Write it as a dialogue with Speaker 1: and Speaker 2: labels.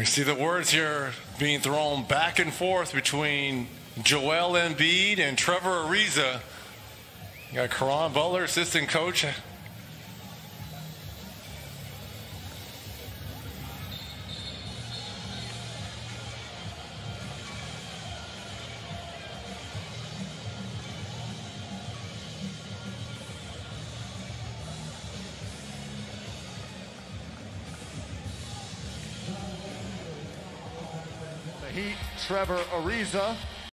Speaker 1: We see the words here being thrown back and forth between Joel Embiid and Trevor Ariza. You got Caron Butler, assistant coach.
Speaker 2: Heat, Trevor Ariza